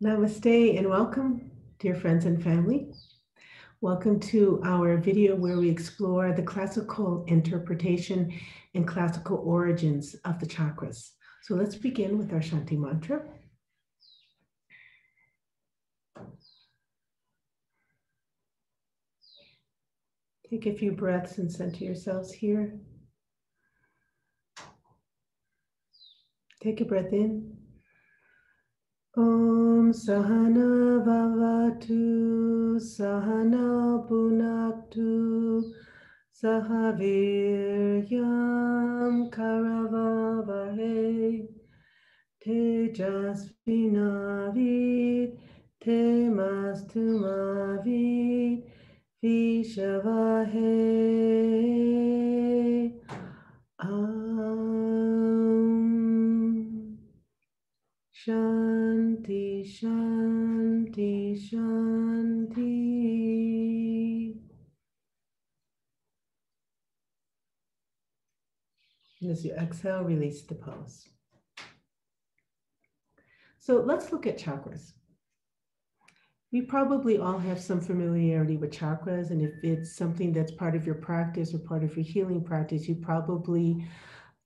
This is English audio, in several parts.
Namaste and welcome, dear friends and family. Welcome to our video where we explore the classical interpretation and classical origins of the chakras. So let's begin with our Shanti mantra. Take a few breaths and center yourselves here. Take a breath in. Om Sahana Vavatu Sahana Punaktu Sahaviryam Karavavahe Tejasvinavid Temastumavit Vishavahe Am Shanti Shanti Shanti As you exhale, release the pose. So let's look at chakras we probably all have some familiarity with chakras. And if it's something that's part of your practice or part of your healing practice, you probably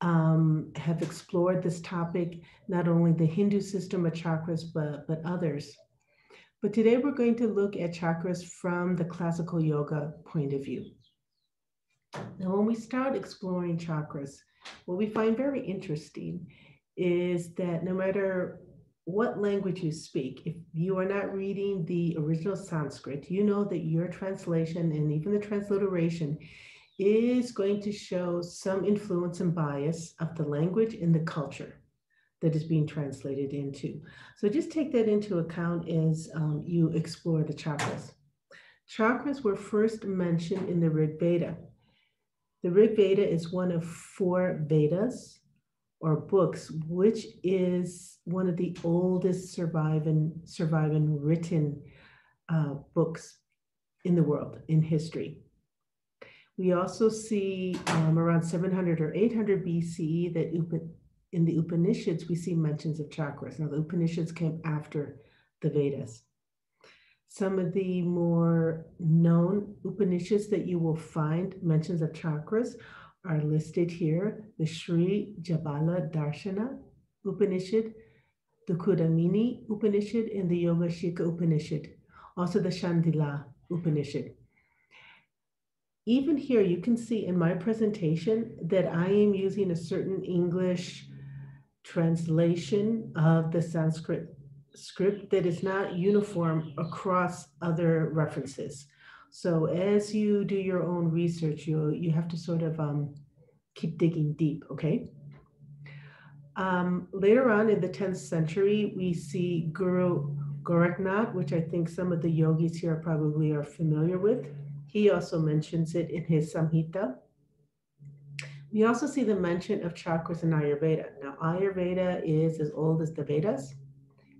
um, have explored this topic, not only the Hindu system of chakras, but, but others. But today we're going to look at chakras from the classical yoga point of view. Now, when we start exploring chakras, what we find very interesting is that no matter what language you speak. If you are not reading the original Sanskrit, you know that your translation and even the transliteration is going to show some influence and bias of the language and the culture that is being translated into. So just take that into account as um, you explore the chakras. Chakras were first mentioned in the Rig Veda. The Rig Veda is one of four Vedas, or books, which is one of the oldest surviving, surviving written uh, books in the world in history. We also see um, around 700 or 800 BCE that in the Upanishads, we see mentions of chakras. Now, the Upanishads came after the Vedas. Some of the more known Upanishads that you will find mentions of chakras are listed here the Sri Jabala Darshana Upanishad, the Kundalini Upanishad, and the Yoga Shikha Upanishad, also the Shandilya Upanishad. Even here, you can see in my presentation that I am using a certain English translation of the Sanskrit script that is not uniform across other references. So as you do your own research, you you have to sort of um, keep digging deep. Okay. Um, later on in the 10th century, we see Guru Gorakhnath, which I think some of the yogis here probably are familiar with. He also mentions it in his Samhita. We also see the mention of chakras in Ayurveda. Now, Ayurveda is as old as the Vedas.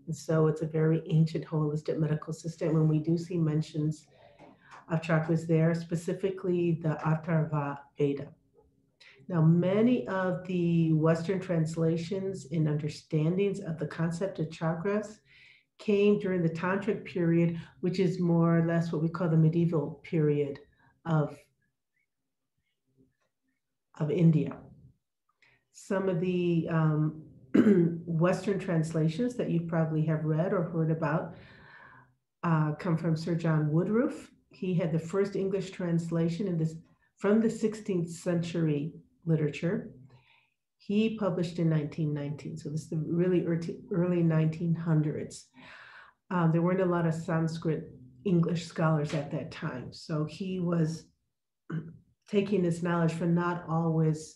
And so it's a very ancient holistic medical system. When we do see mentions of chakras there, specifically the Atharva Veda. Now, many of the Western translations and understandings of the concept of chakras came during the Tantric period, which is more or less what we call the medieval period of, of India. Some of the um, Western translations that you probably have read or heard about uh, come from Sir John Woodroffe, he had the first English translation in this from the 16th century literature. He published in 1919, so this is the really early 1900s. Um, there weren't a lot of Sanskrit English scholars at that time, so he was taking his knowledge from not always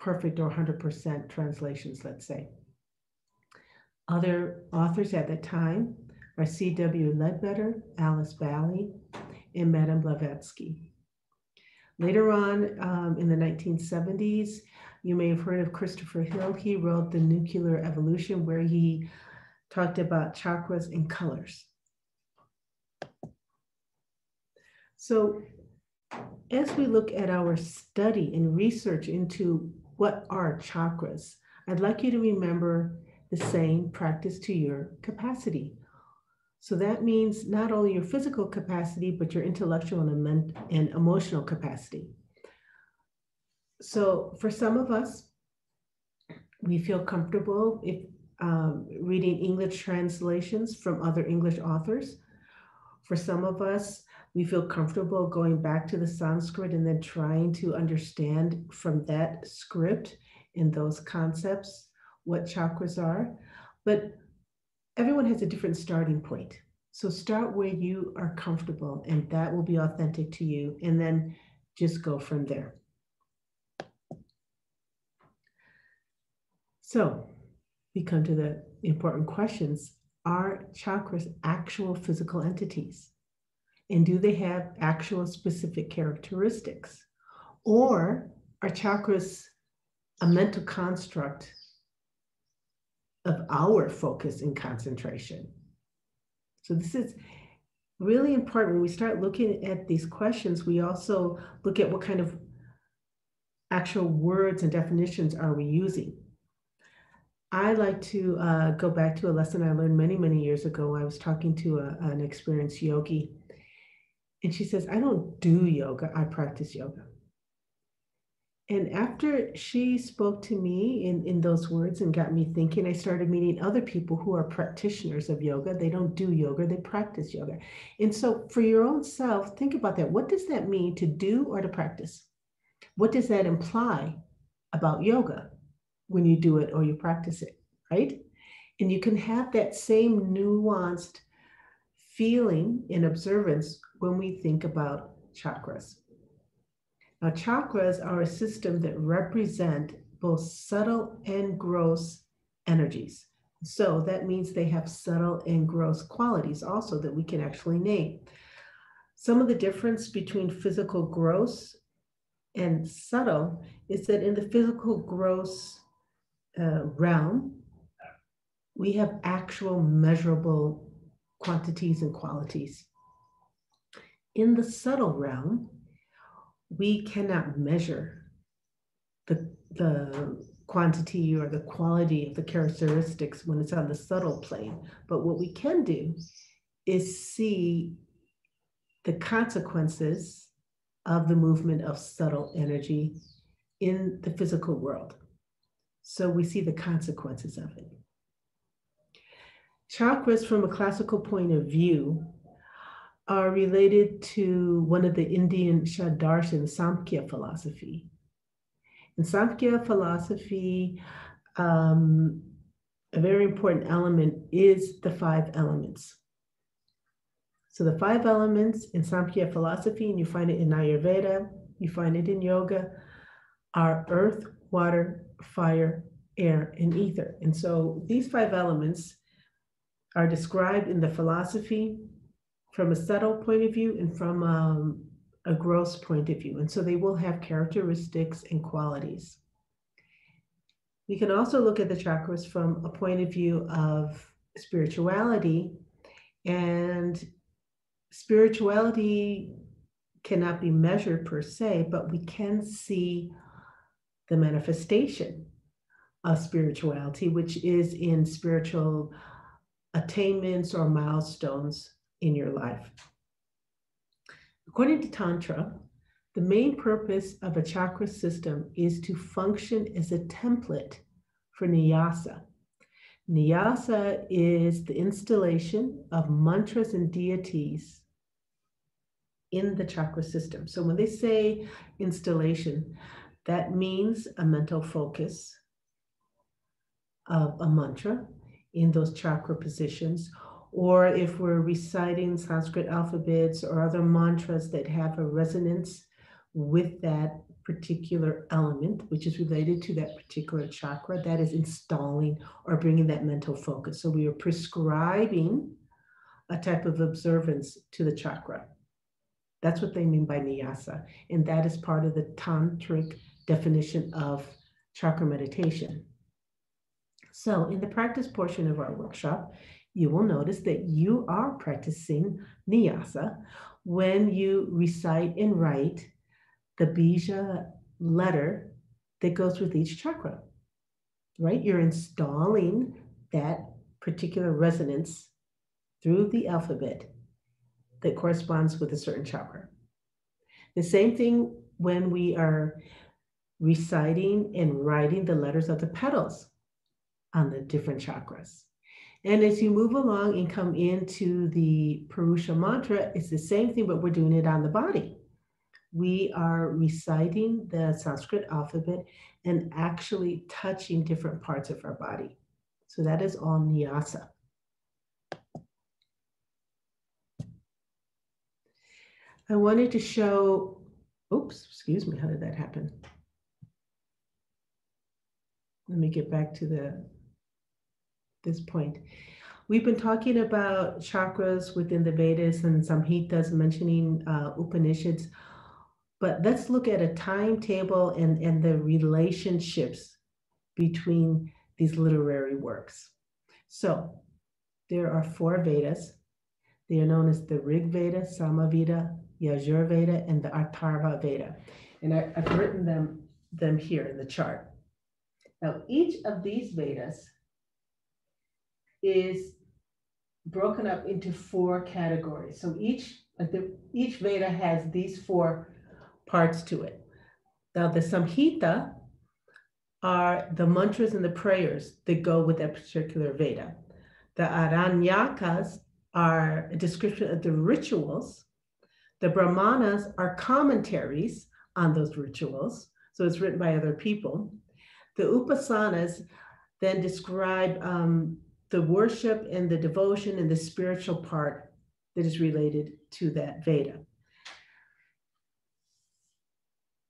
perfect or 100% translations, let's say. Other authors at that time are C.W. Leadbeater, Alice Bailey, and Madame Blavatsky. Later on um, in the 1970s, you may have heard of Christopher Hill. He wrote The Nuclear Evolution, where he talked about chakras and colors. So, as we look at our study and research into what are chakras, I'd like you to remember the same practice to your capacity. So that means not only your physical capacity, but your intellectual and, and emotional capacity. So for some of us, we feel comfortable if um, reading English translations from other English authors. For some of us, we feel comfortable going back to the Sanskrit and then trying to understand from that script and those concepts what chakras are. But everyone has a different starting point. So start where you are comfortable, and that will be authentic to you. And then just go from there. So we come to the important questions Are chakras actual physical entities? And do they have actual specific characteristics? Or are chakras a mental construct of our focus and concentration? So, this is really important. When we start looking at these questions, we also look at what kind of actual words and definitions are we using. I like to uh, go back to a lesson I learned many, many years ago. I was talking to a, an experienced yogi, and she says, I don't do yoga, I practice yoga. And after she spoke to me in, in those words and got me thinking, I started meeting other people who are practitioners of yoga. They don't do yoga, they practice yoga. And so, for your own self, think about that. What does that mean to do or to practice? What does that imply about yoga? when you do it or you practice it, right? And you can have that same nuanced feeling in observance when we think about chakras. Now, chakras are a system that represent both subtle and gross energies. So that means they have subtle and gross qualities also that we can actually name. Some of the difference between physical gross and subtle is that in the physical gross uh, realm, we have actual measurable quantities and qualities. In the subtle realm, we cannot measure the, the quantity or the quality of the characteristics when it's on the subtle plane. But what we can do is see the consequences of the movement of subtle energy in the physical world. So we see the consequences of it. Chakras, from a classical point of view, are related to one of the Indian Shadarshan Samkhya philosophy. In Samkhya philosophy, um, a very important element is the five elements. So the five elements in Samkhya philosophy, and you find it in Ayurveda, you find it in yoga, are earth, water, fire, air, and ether. And so these five elements are described in the philosophy from a subtle point of view and from um, a gross point of view. And so they will have characteristics and qualities. We can also look at the chakras from a point of view of spirituality. And spirituality cannot be measured per se, but we can see the manifestation of spirituality, which is in spiritual attainments or milestones in your life. According to Tantra, the main purpose of a chakra system is to function as a template for nyasa. Nyasa is the installation of mantras and deities in the chakra system. So when they say installation, that means a mental focus of a mantra in those chakra positions. Or if we're reciting Sanskrit alphabets or other mantras that have a resonance with that particular element, which is related to that particular chakra, that is installing or bringing that mental focus. So we are prescribing a type of observance to the chakra. That's what they mean by nyasa. And that is part of the tantric definition of chakra meditation. So, in the practice portion of our workshop, you will notice that you are practicing nyasa when you recite and write the bija letter that goes with each chakra, right? You're installing that particular resonance through the alphabet that corresponds with a certain chakra. The same thing when we are reciting and writing the letters of the petals on the different chakras. And as you move along and come into the Purusha mantra, it's the same thing, but we're doing it on the body. We are reciting the Sanskrit alphabet and actually touching different parts of our body. So that is all nyasa. I wanted to show, oops, excuse me, how did that happen? Let me get back to the this point. We've been talking about chakras within the Vedas and Samhitas mentioning uh, Upanishads, but let's look at a timetable and, and the relationships between these literary works. So there are four Vedas. They are known as the Rig Veda, Samaveda, Yajur Veda, and the Atharva Veda. And I, have written them, them here in the chart. Now, each of these Vedas is broken up into four categories. So each the, each Veda has these four parts to it. Now the Samhita are the mantras and the prayers that go with that particular Veda. The Aranyakas are a description of the rituals. The Brahmanas are commentaries on those rituals. So it's written by other people. The Upasanas then describe um, the worship and the devotion and the spiritual part that is related to that Veda.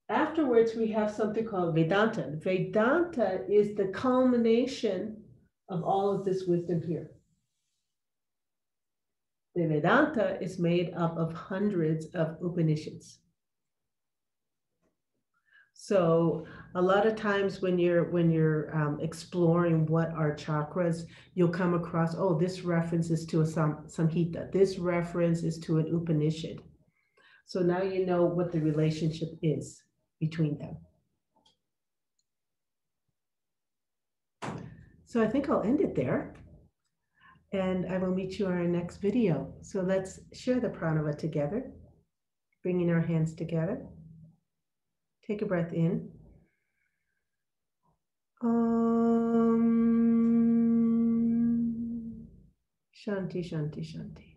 Afterwards, we have something called Vedanta. Vedanta is the culmination of all of this wisdom here. The Vedanta is made up of hundreds of Upanishads. So a lot of times when you're when you're um, exploring what are chakras, you'll come across oh this reference is to a sam, samhita, this reference is to an Upanishad. So now you know what the relationship is between them. So I think I'll end it there. And I will meet you on our next video. So let's share the pranava together, bringing our hands together. Take a breath in. Um, shanti, shanti, shanti.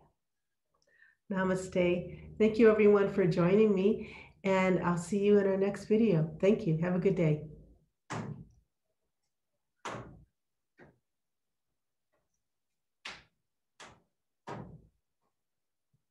Namaste. Thank you everyone for joining me and I'll see you in our next video. Thank you. Have a good day.